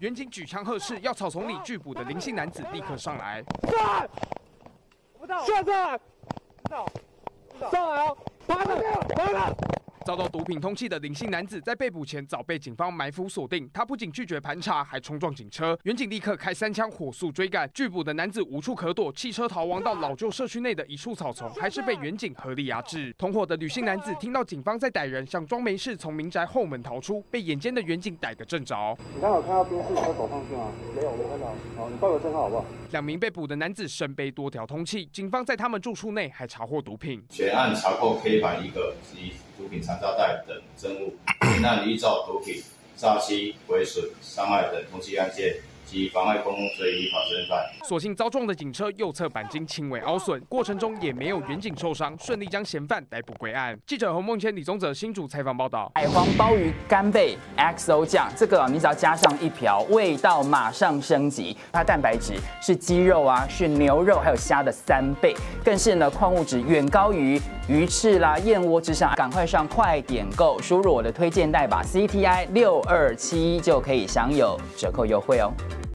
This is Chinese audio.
远警举枪呵斥，要草丛里拒捕的灵姓男子立刻上来。上！上上！上来哦！爬了！爬了！遭到毒品通缉的林姓男子在被捕前早被警方埋伏锁定，他不仅拒绝盘查，还冲撞警车，远警立刻开三枪火速追赶，拒捕的男子无处可躲，弃车逃亡到老旧社区内的一处草丛，还是被远警合力压制。同伙的女性男子听到警方在逮人，想装没事从民宅后门逃出，被眼尖的远警逮个正着。你刚有看到宾士车走上去吗？没有，没看到。好，你报个称号好不好？两名被捕的男子身背多条通缉，警方在他们住处内还查获毒品。全案查扣 K 盘一个及毒品残渣袋等证物，那你依照毒品诈欺、毁损、伤害等通缉案件。及妨碍公共罪依法侦办，所幸遭撞的警车右侧钣金轻微凹损，过程中也没有远警受伤，顺利将嫌犯逮捕归案。记者洪梦谦、李宗泽新竹采访报道。海皇鲍鱼干贝 XO 酱，这个你只要加上一瓢，味道马上升级。它蛋白质是鸡肉啊，是牛肉还有虾的三倍，更是呢矿物质远高于鱼翅啦、燕窝之上。赶快上快点购，输入我的推荐代码 CTI 六二七就可以享有折扣优惠哦。